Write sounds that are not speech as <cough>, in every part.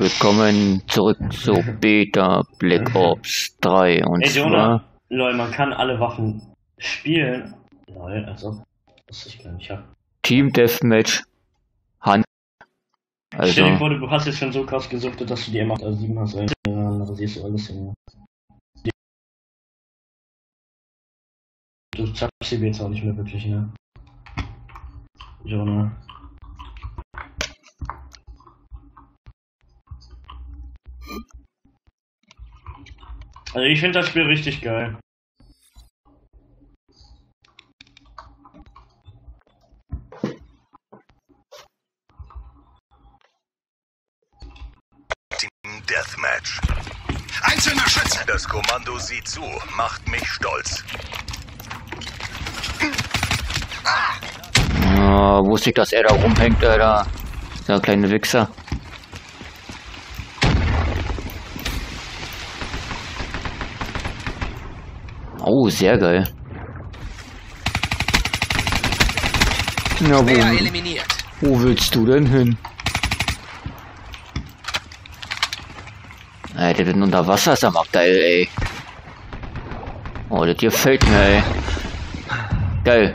Willkommen zurück zu <laughs> Beta Black Ops 3 und Ey, Jonah, lol, man kann alle Waffen spielen. Lol, also, was ich gar nicht hab. Team Deathmatch Hand. Also, Stell dir vor, du hast jetzt schon so krass gesuchtet, dass du die M8A7 hast, ey. Dann rasierst du alles hin. Du zappst sie jetzt auch nicht mehr wirklich, ne? Jonah. Also ich finde das Spiel richtig geil. Team Deathmatch. Einzelner Schütze. Das Kommando sieht zu, macht mich stolz. ja, wusste ich, dass er da rumhängt, Alter. Der kleine Wichser. Oh, sehr geil. Ja, Wer wo, eliminiert? wo willst du denn hin? Alter, den Unterwasser ist aber geil, ey. Oh, das gefällt mir, ey. Geil.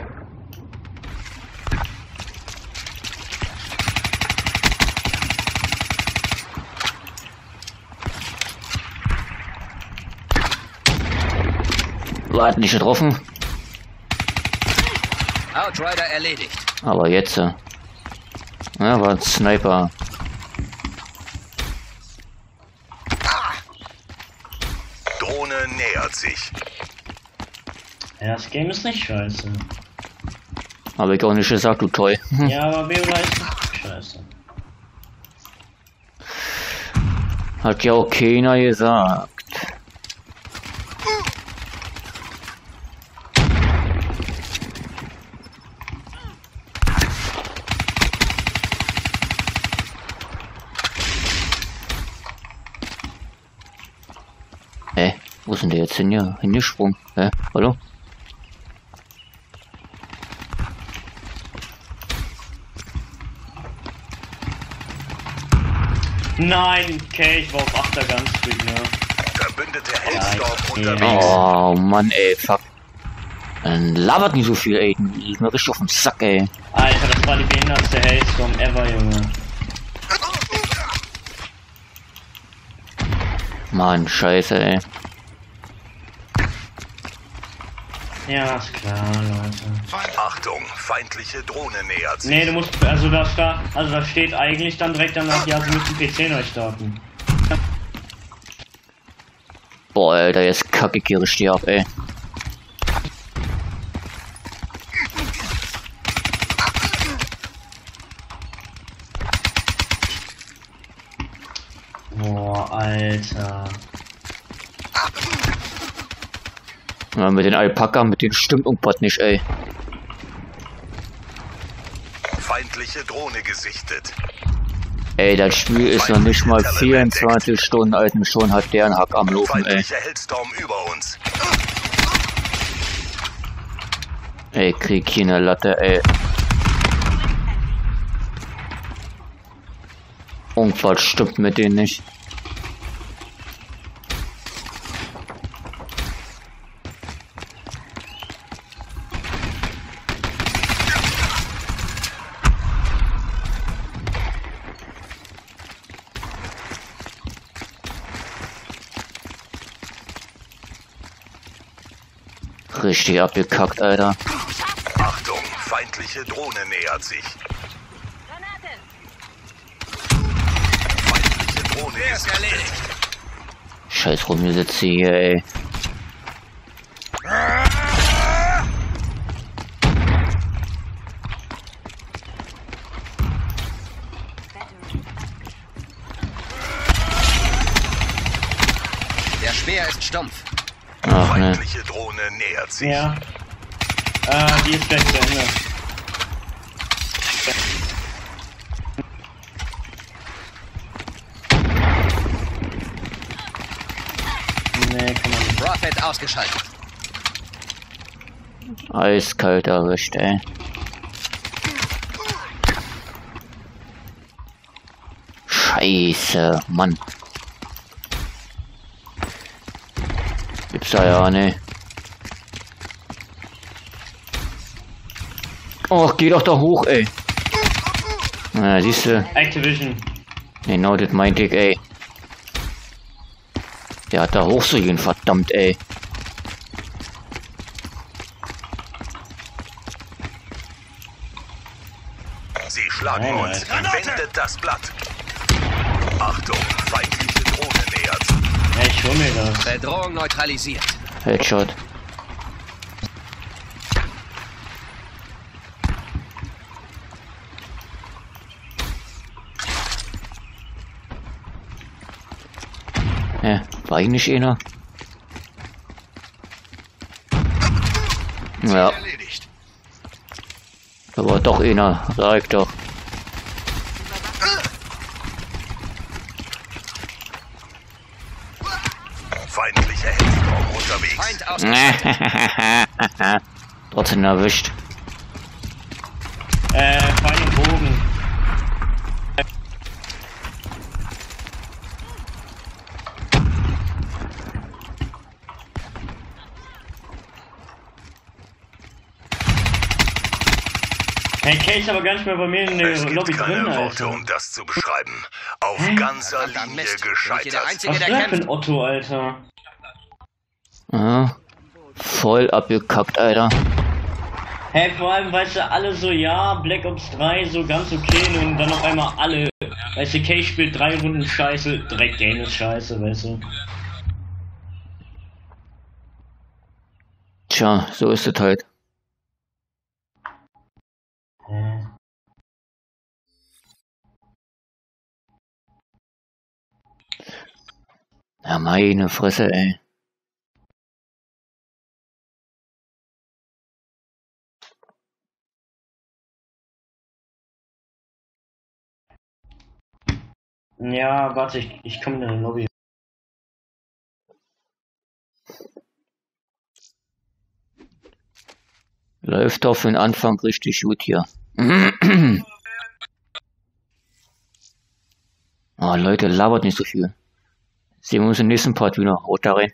Hat nicht getroffen, Outrider erledigt. aber jetzt. äh, Ja, war ein Sniper. Drohne nähert sich. Ja, das Game ist nicht scheiße. Habe ich auch nicht gesagt, du Toy. <laughs> Ja, aber Beola ist nicht scheiße. Hat ja auch keiner gesagt. Hä? Sind der jetzt hin? Ja, hingesprungen. Hä? Hallo? Nein, okay, ich war auf Achter ganz Street, ne? Verbündete Hellstorm Ja, unterwegs. Oh Mann, ey, fuck. Dann labert nicht so viel, ey. Ist mir richtig auf den Sack, ey. Alter, das war die behindertste Hailstorm ever, Junge. Mann, scheiße, ey. Ja, ist klar, Leute. Achtung, feindliche Drohne nähert sich. Nee, du musst, also da, sta, also da steht eigentlich dann direkt danach, ja, sie müssen PC neu starten. Boah, Alter, jetzt kacke ich hier richtig ab, ey. Boah, Alter. Ja, mit den Alpaka, mit denen stimmt irgendwas nicht, ey. Feindliche Drohne gesichtet. Ey, das Spiel ist noch nicht mal 24 Stunden alt und schon hat der einen Hack am Laufen, ey. Ey, krieg hier eine Latte, ey. Irgendwas stimmt mit denen nicht. Richtig abgekackt, Alter. Achtung, feindliche Drohne nähert sich. Feindliche Drohne Wer ist erledigt? Scheiß rumgesitzt hier, ey. Der Speer ist stumpf. Ach ne. Feindliche Drohne nähert sich. Ja. Äh, die ist gleich zu Ende. Nee, kann man nicht. Prophet ausgeschaltet. Eiskalt erwischt, ey. Scheiße, Mann. Da ja, ne? Oh, geh doch da hoch, ey. Na, siehst du. Activision. Genau, das meinte ich, ey. Der hat da hoch so gehen, verdammt, ey. Sie schlagen Nein, uns. Wendet das Blatt. Achtung, feindliche Drohne nähert. Ja, ich hol mir das. Bedrohung neutralisiert. Headshot. Ja, war ich nicht einer? Ja, war doch einer, sag ich doch. <laughs> Trotzdem erwischt. Äh, Pfeil und Bogen. Hey, Kay ist aber gar nicht mehr bei mir in der Es gibt Lobby keine drin, Worte, Alter. um das zu beschreiben. Auf ganzer Verdammt, Linie Mist. Bin ich hier der gescheitert. Einzige, Was ist der das für kämpft? ein Otto, Alter? Ja, voll abgekackt, Alter. Hey, vor allem, weißt du, alle so, ja, Black Ops 3 so ganz okay und dann auf einmal alle, weißt du, Kay spielt drei Runden Scheiße, direkt Game ist Scheiße, weißt du. Tja, so ist es halt. Hä? Ja, meine Fresse, ey. Ja, warte, ich, ich komme in die Lobby. Läuft für den Anfang richtig gut hier. oh, Leute, labert nicht so viel. Sehen wir uns im nächsten Part wieder. Haut da rein.